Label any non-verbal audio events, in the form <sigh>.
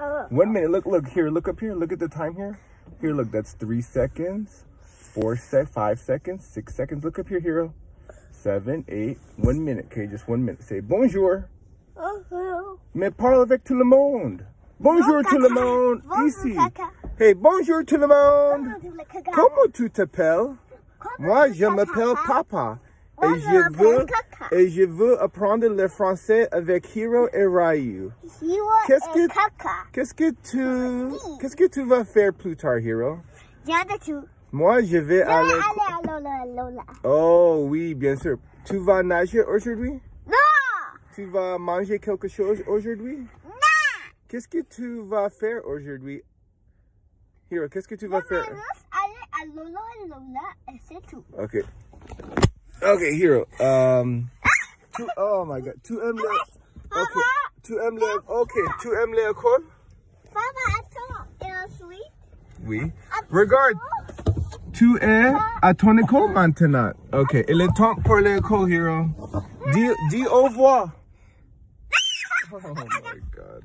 Uh, One minute. Look, look here. Look up here. Look at the time here. Here, look. That's three seconds, four sec, five seconds, six seconds. Look up here, hero. Seven, eight, one minute. Okay, just one minute. Say bonjour. uh, Mais parle avec tout le monde. Bonjour tout le monde. Ici. Hey, bonjour tout le monde. Comment tu t'appelles? Moi, je m'appelle Papa. Et je veux, et je veux apprendre le français avec Hiro et Ryu. Qu'est-ce que- caca? Qu'est-ce que tu, qu'est-ce que tu vas faire plus tard, Hiro? Tout. Moi, je vais Je aller. aller à Lola, Lola. Oh oui, bien sûr. Tu vas nager aujourd'hui? Non! Tu vas manger quelque chose aujourd'hui? Non! Qu'est-ce que tu vas faire aujourd'hui? Hiro, qu'est-ce que tu vas faire? juste aller à Lola, Lola, et c'est tout. Okay. Okay, Hiro. Um. Tu, oh my God. Tu aimes le. Okay. Tu aimes le. Okay. Tu aimes l'école? Papa, attends. Et ensuite? Oui. Regarde. Tu es à ton école maintenant. Okay. Il est temps pour l'école, Hiro. Dis, dis au revoir. <laughs> Oh my God.